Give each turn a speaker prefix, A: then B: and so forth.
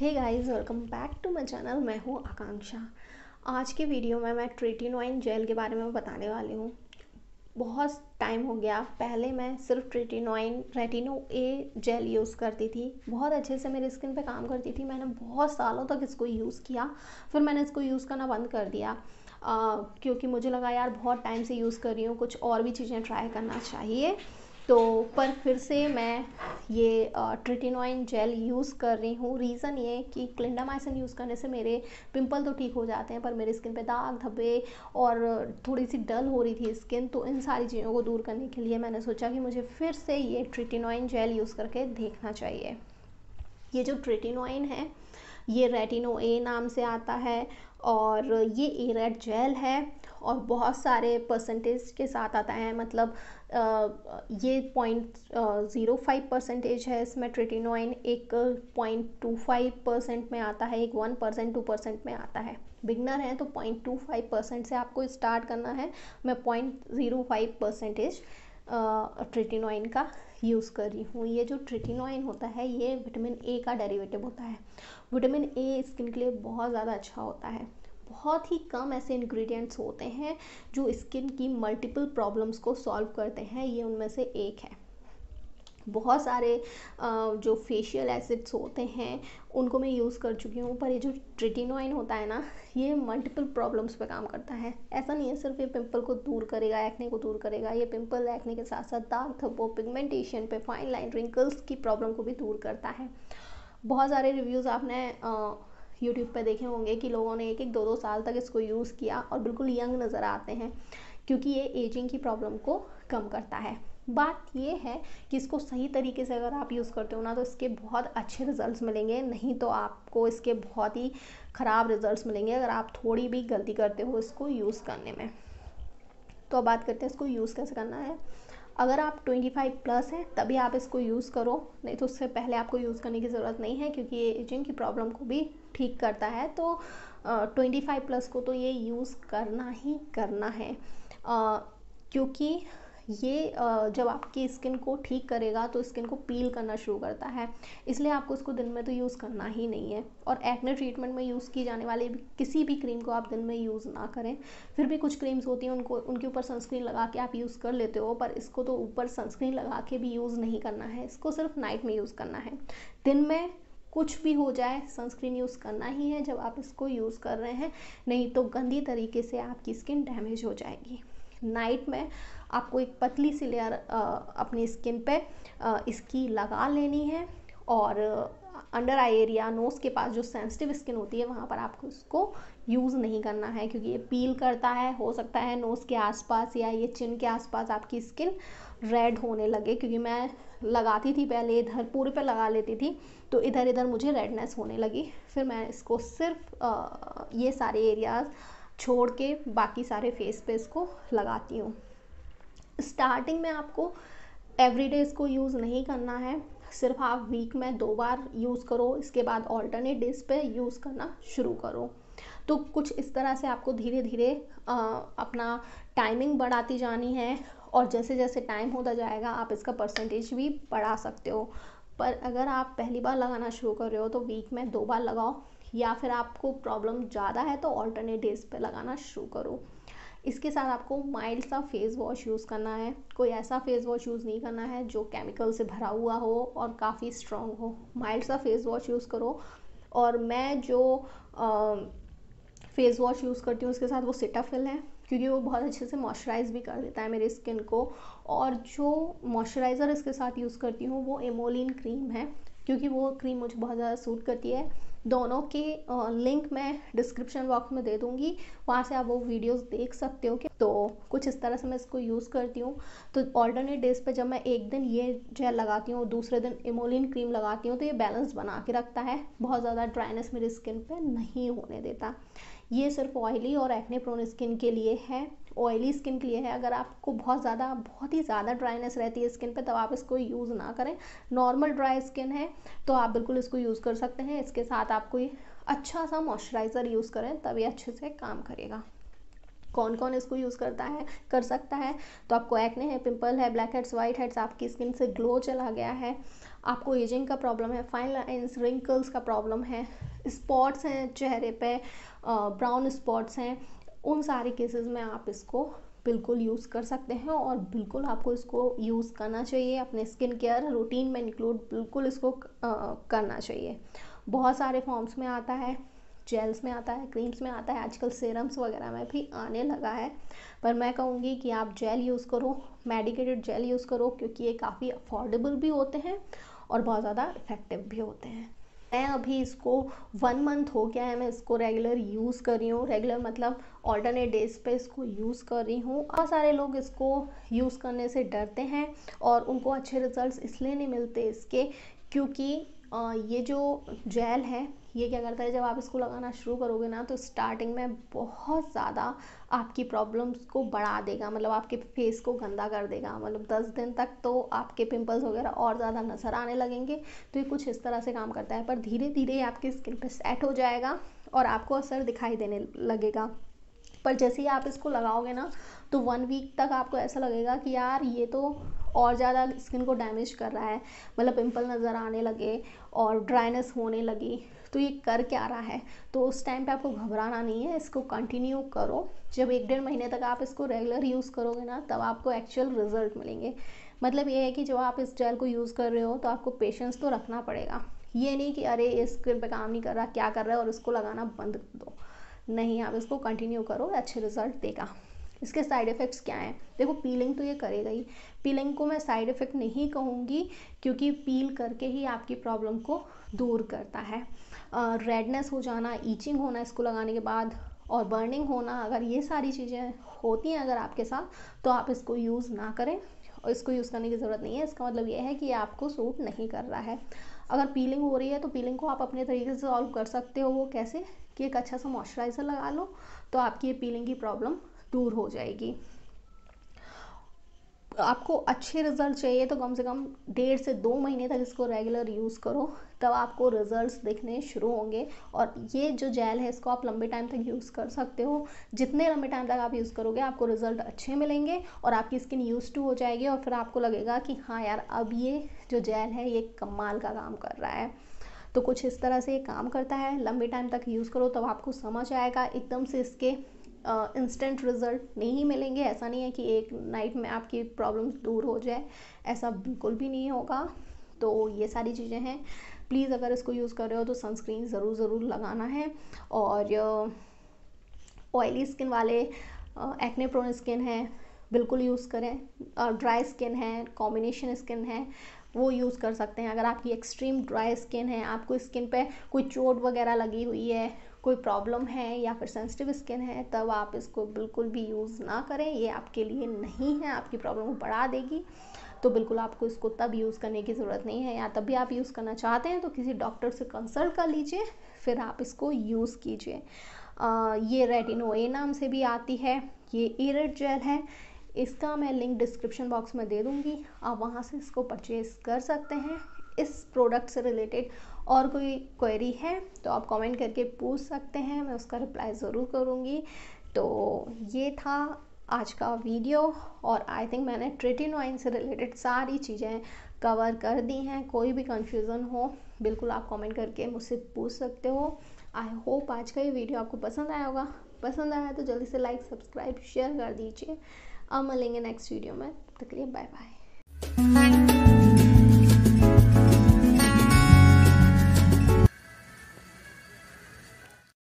A: Hey guys welcome back to my channel मैं हूँ आकांक्षा। आज के वीडियो में मैं ट्रेटिनोइन जेल के बारे में बताने वाली हूँ। बहुत टाइम हो गया। पहले मैं सिर्फ़ tretinoin retino A gel use करती थी। बहुत अच्छे से मेरी स्किन पे काम करती थी। मैंने बहुत सालों तक इसको यूज़ किया। फिर मैंने इसको यूज़ करना बंद कर दिया। आ, क्योंकि मुझे लगा यार बहुत टाइम से यूज़ कर रही हूँ। कुछ और भी चीज़ें ट्राई करना चाहिए। तो पर फिर से मैं ये ट्रिटिनोइन जेल यूज़ कर रही हूँ। रीज़न ये कि क्लिंडामाइसिन यूज़ करने से मेरे पिंपल तो ठीक हो जाते हैं, पर मेरी स्किन पे दाग, धब्बे और थोड़ी सी डल हो रही थी स्किन तो इन सारी चीज़ों को दूर करने के लिए मैंने सोचा कि मुझे फिर से ये ट्रिटिनोइन जेल यूज़ करके देखना चाहिए। ये जो ट्रिटिनोइन है, ये रेटिनो ए नाम से आता है और ये ए रेड जेल है। और बहुत सारे परसेंटेज के साथ आता है। मतलब ये पॉइंट ज़ीरो फाइव परसेंटेज है इसमें। ट्रिटिनोइन एक पॉइंट टू फाइव परसेंट में आता है, एक वन परसेंट टू परसेंट में आता है। बिगनर है तो पॉइंट टू फाइव परसेंट से आपको स्टार्ट करना है। मैं point zero five percentage tretinoin का यूज़ कर रही हूँ। ये जो ट्रिटिनोइन होता है, ये विटामिन ए का डेरिवेटिव होता है। विटामिन ए स्किन के लिए बहुत ज़्यादा अच्छा होता है। बहुत ही कम ऐसे इंग्रेडिएंट्स होते हैं जो स्किन की मल्टीपल प्रॉब्लम्स को सॉल्व करते हैं, ये उनमें से एक है। बहुत सारे जो फेशियल एसिड्स होते हैं, उनको मैं यूज़ कर चुकी हूँ, पर ये जो ट्रिटिनोइन होता है ना, ये मल्टीपल प्रॉब्लम्स पे काम करता है। ऐसा नहीं है सिर्फ़ ये पिंपल को दूर करेगा एक्ने को दूर करेगा, ये पिंपल एक्ने के साथ साथ दाग धब्बों पिगमेंटेशन पे फाइन लाइन रिंकल्स की प्रॉब्लम को भी दूर करता है। बहुत सारे रिव्यूज़ आपने यूट्यूब पर देखे होंगे कि लोगों ने एक एक दो दो साल तक इसको यूज़ किया और बिल्कुल यंग नज़र आते हैं, क्योंकि ये एजिंग की प्रॉब्लम को कम करता है। बात ये है कि इसको सही तरीके से अगर आप यूज़ करते हो ना तो इसके बहुत अच्छे रिजल्ट्स मिलेंगे। नहीं तो आपको इसके बहुत ही ख़राब रिजल्ट्स मिलेंगे अगर आप थोड़ी भी गलती करते हो इसको यूज़ करने में। तो अब बात करते हैं इसको यूज़ कैसे करना है। अगर आप 25 प्लस हैं तभी आप इसको यूज़ करो। नहीं तो उससे पहले आपको यूज़ करने की ज़रूरत नहीं है क्योंकि ये एजिंग की प्रॉब्लम को भी ठीक करता है। तो ट्वेंटी फाइव प्लस को तो ये यूज़ करना ही करना है। आ, क्योंकि ये जब आपकी स्किन को ठीक करेगा तो स्किन को पील करना शुरू करता है। इसलिए आपको इसको दिन में तो यूज़ करना ही नहीं है। और एक्ने ट्रीटमेंट में यूज़ की जाने वाली किसी भी क्रीम को आप दिन में यूज़ ना करें। फिर भी कुछ क्रीम्स होती हैं, उनको, उनके ऊपर सनस्क्रीन लगा के आप यूज़ कर लेते हो, पर इसको तो ऊपर सनस्क्रीन लगा के भी यूज़ नहीं करना है। इसको सिर्फ़ नाइट में यूज़ करना है। दिन में कुछ भी हो जाए सनस्क्रीन यूज़ करना ही है, जब आप इसको यूज़ कर रहे हैं। नहीं तो गंदी तरीके से आपकी स्किन डैमेज हो जाएगी। नाइट में आपको एक पतली सी लेयर अपनी स्किन पे इसकी लगा लेनी है और अंडर आई एरिया नोज़ के पास जो सेंसिटिव स्किन होती है वहाँ पर आपको इसको यूज़ नहीं करना है क्योंकि ये पील करता है हो सकता है नोज़ के आसपास या ये चिन के आसपास आपकी स्किन रेड होने लगे क्योंकि मैं लगाती थी पहले इधर पूरे पे लगा लेती थी तो इधर इधर मुझे रेडनेस होने लगी। फिर मैं इसको सिर्फ़ आ, ये सारे एरियाज़ छोड़ के बाकी सारे फेस पे इसको लगाती हूँ। स्टार्टिंग में आपको एवरीडे इसको यूज़ नहीं करना है। सिर्फ़ आप वीक में दो बार यूज़ करो, इसके बाद ऑल्टरनेट डेज़ पे यूज़ करना शुरू करो। तो कुछ इस तरह से आपको धीरे धीरे अपना टाइमिंग बढ़ाती जानी है और जैसे जैसे टाइम होता जाएगा, आप इसका परसेंटेज भी बढ़ा सकते हो। पर अगर आप पहली बार लगाना शुरू कर रहे हो तो वीक में दो बार लगाओ। या फिर आपको प्रॉब्लम ज़्यादा है तो ऑल्टरनेट डेज़ पे लगाना शुरू करो। इसके साथ आपको माइल्ड सा फेस वॉश यूज़ करना है। कोई ऐसा फेस वॉश यूज़ नहीं करना है जो केमिकल से भरा हुआ हो और काफ़ी स्ट्रॉन्ग हो। माइल्ड सा फेस वॉश यूज़ करो और मैं जो फेस वॉश यूज़ करती हूँ, उसके साथ वो सिटाफिल है, क्योंकि वो बहुत अच्छे से मॉइस्चराइज भी कर देता है मेरी स्किन को। और जो मॉइस्चराइज़र इसके साथ यूज़ करती हूँ, वो एमोलिन क्रीम है। क्योंकि वो क्रीम मुझे बहुत ज़्यादा सूट करती है। दोनों के लिंक मैं डिस्क्रिप्शन बॉक्स में दे दूँगी। वहाँ से आप वो वीडियोस देख सकते हो कि तो कुछ इस तरह से मैं इसको यूज़ करती हूँ। तो ऑल्टरनेट डेज़ पे जब मैं एक दिन ये जेल लगाती हूँ दूसरे दिन इमोलिन क्रीम लगाती हूँ तो ये बैलेंस बना के रखता है। बहुत ज़्यादा ड्राइनेस मेरी स्किन पर नहीं होने देता। ये सिर्फ़ ऑयली और एक्ने प्रोन स्किन के लिए है। ऑयली स्किन के लिए है। अगर आपको बहुत ज़्यादा, बहुत ही ज़्यादा ड्राइनेस रहती है स्किन पे, तब आप इसको यूज़ ना करें। नॉर्मल ड्राई स्किन है तो आप बिल्कुल इसको यूज़ कर सकते हैं। इसके साथ आप कोई अच्छा सा मॉइस्चराइज़र यूज़ करें तब ये अच्छे से काम करेगा। कौन कौन इसको यूज़ करता है, कर सकता है? तो आपको एक्ने है पिंपल है ब्लैक हेड्स वाइट हेड्स आपकी स्किन से ग्लो चला गया है। आपको एजिंग का प्रॉब्लम है फाइन लाइन्स रिंकल्स का प्रॉब्लम है स्पॉट्स हैं चेहरे पे ब्राउन स्पॉट्स हैं, उन सारे केसेस में आप इसको बिल्कुल यूज़ कर सकते हैं और बिल्कुल आपको इसको यूज़ करना चाहिए, अपने स्किन केयर रूटीन में इंक्लूड बिल्कुल इसको करना चाहिए। बहुत सारे फॉर्म्स में आता है जेल्स में आता है क्रीम्स में आता है, आजकल सीरम्स वगैरह में भी आने लगा है। पर मैं कहूँगी कि आप जेल यूज़ करो मेडिकेटेड जेल यूज़ करो, क्योंकि ये काफ़ी अफोर्डेबल भी होते हैं और बहुत ज़्यादा इफ़ेक्टिव भी होते हैं। मैं अभी इसको वन मंथ हो गया है, मैं इसको रेगुलर यूज़ कर रही हूँ। रेगुलर मतलब ऑल्टरनेट डेज़ पे इसको यूज़ कर रही हूँ। बहुत सारे लोग इसको यूज़ करने से डरते हैं और उनको अच्छे रिजल्ट्स इसलिए नहीं मिलते इसके, क्योंकि ये जो जेल है, ये क्या करता है, जब आप इसको लगाना शुरू करोगे ना तो स्टार्टिंग में बहुत ज़्यादा आपकी प्रॉब्लम्स को बढ़ा देगा मतलब आपके फेस को गंदा कर देगा। मतलब दस दिन तक तो आपके पिंपल्स वगैरह और ज़्यादा नज़र आने लगेंगे तो ये कुछ इस तरह से काम करता है। पर धीरे धीरे आपकी स्किन पर सेट हो जाएगा और आपको असर दिखाई देने लगेगा। पर जैसे ही आप इसको लगाओगे ना तो वन वीक तक आपको ऐसा लगेगा कि यार, ये तो और ज़्यादा स्किन को डैमेज कर रहा है। मतलब पिंपल नज़र आने लगे और ड्राइनेस होने लगी। तो ये कर क्या रहा है? तो उस टाइम पे आपको घबराना नहीं है, इसको कंटिन्यू करो। जब एक डेढ़ महीने तक आप इसको रेगुलर यूज़ करोगे ना, तब आपको एक्चुअल रिज़ल्ट मिलेंगे। मतलब ये है कि जब आप इस जेल को यूज़ कर रहे हो तो आपको पेशेंस तो रखना पड़ेगा। ये नहीं कि अरे इस स्किन पे काम नहीं कर रहा, क्या कर रहा है और इसको लगाना बंद कर दो। नहीं आप इसको कंटिन्यू करो अच्छे रिज़ल्ट देगा। इसके साइड इफ़ेक्ट्स क्या हैं? देखो पीलिंग तो ये करेगा ही। पीलिंग को मैं साइड इफ़ेक्ट नहीं कहूँगी क्योंकि पील करके ही आपकी प्रॉब्लम को दूर करता है। रेडनेस uh, हो जाना ईचिंग होना इसको लगाने के बाद और बर्निंग होना अगर ये सारी चीज़ें होती हैं अगर आपके साथ तो आप इसको यूज़ ना करें। और इसको यूज़ करने की ज़रूरत नहीं है। इसका मतलब ये है कि आपको सूट नहीं कर रहा है। अगर पीलिंग हो रही है तो पीलिंग को आप अपने तरीके से सॉल्व कर सकते हो। वो कैसे? कि एक अच्छा सा मॉइस्चराइज़र लगा लो तो आपकी ये पीलिंग की प्रॉब्लम दूर हो जाएगी। आपको अच्छे रिज़ल्ट चाहिए तो कम से कम डेढ़ से दो महीने तक इसको रेगुलर यूज़ करो, तब आपको रिजल्ट्स दिखने शुरू होंगे। और ये जो जेल है, इसको आप लंबे टाइम तक यूज़ कर सकते हो। जितने लंबे टाइम तक आप यूज़ करोगे, आपको रिज़ल्ट अच्छे मिलेंगे और आपकी स्किन यूज़ टू हो जाएगी। और फिर आपको लगेगा कि हाँ यार, अब ये जो जेल है, ये कमाल का काम कर रहा है। तो कुछ इस तरह से ये काम करता है। लंबे टाइम तक यूज़ करो, तब आपको समझ आएगा। एकदम से इसके इंस्टेंट रिज़ल्ट नहीं मिलेंगे। ऐसा नहीं है कि एक नाइट में आपकी प्रॉब्लम्स दूर हो जाए। ऐसा बिल्कुल भी नहीं होगा। तो ये सारी चीज़ें हैं। प्लीज़ अगर इसको यूज़ कर रहे हो तो सनस्क्रीन ज़रूर ज़रूर लगाना है। और ऑयली स्किन वाले एक्ने प्रोन स्किन है। बिल्कुल यूज़ करें। और ड्राई स्किन है कॉम्बिनेशन स्किन है, वो यूज़ कर सकते हैं। अगर आपकी एक्सट्रीम ड्राई स्किन है, आपको स्किन पे कोई चोट वगैरह लगी हुई है, कोई प्रॉब्लम है या फिर सेंसिटिव स्किन है, तब आप इसको बिल्कुल भी यूज़ ना करें। ये आपके लिए नहीं है, आपकी प्रॉब्लम को बढ़ा देगी। तो बिल्कुल आपको इसको तब यूज़ करने की ज़रूरत नहीं है। या तब भी आप यूज़ करना चाहते हैं तो किसी डॉक्टर से कंसल्ट कर लीजिए, फिर आप इसको यूज़ कीजिए। ये रेटिनो ए नाम से भी आती है। ये इरेट जेल है। इसका मैं लिंक डिस्क्रिप्शन बॉक्स में दे दूँगी। आप वहाँ से इसको परचेज़ कर सकते हैं। इस प्रोडक्ट से रिलेटेड और कोई क्वेरी है तो आप कमेंट करके पूछ सकते हैं। मैं उसका रिप्लाई ज़रूर करूँगी। तो ये था आज का वीडियो और आई थिंक मैंने ट्रेटिनोइन से रिलेटेड सारी चीज़ें कवर कर दी हैं। कोई भी कन्फ्यूज़न हो, बिल्कुल आप कमेंट करके मुझसे पूछ सकते हो। आई होप आज का ये वीडियो आपको पसंद आया होगा। पसंद आया तो जल्दी से लाइक सब्सक्राइब शेयर कर दीजिए। अब मिलेंगे नेक्स्ट वीडियो में तक लिए बाय बाय